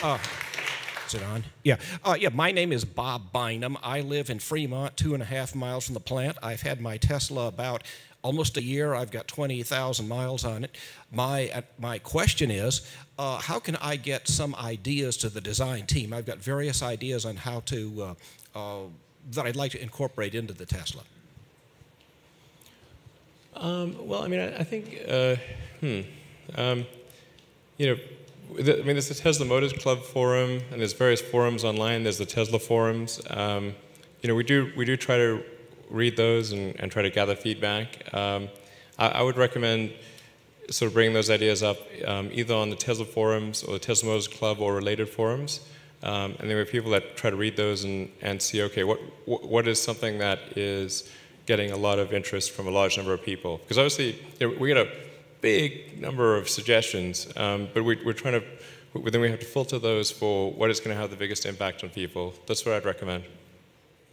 Uh, is it on? Yeah. Uh, yeah, my name is Bob Bynum. I live in Fremont, two and a half miles from the plant. I've had my Tesla about almost a year. I've got 20,000 miles on it. My, uh, my question is uh, how can I get some ideas to the design team? I've got various ideas on how to, uh, uh, that I'd like to incorporate into the Tesla. Um, well, I mean, I, I think, uh, hmm, um, you know, I mean, there's the Tesla Motors Club forum, and there's various forums online. There's the Tesla forums. Um, you know, we do we do try to read those and, and try to gather feedback. Um, I, I, would recommend sort of bringing those ideas up um, either on the Tesla forums or the Tesla Motors Club or related forums. Um, and there are people that try to read those and, and see, okay, what, what is something that is getting a lot of interest from a large number of people? Because obviously, you know, we get a big number of suggestions, um, but we, are trying to, then we have to filter those for what is going to have the biggest impact on people. That's what I'd recommend.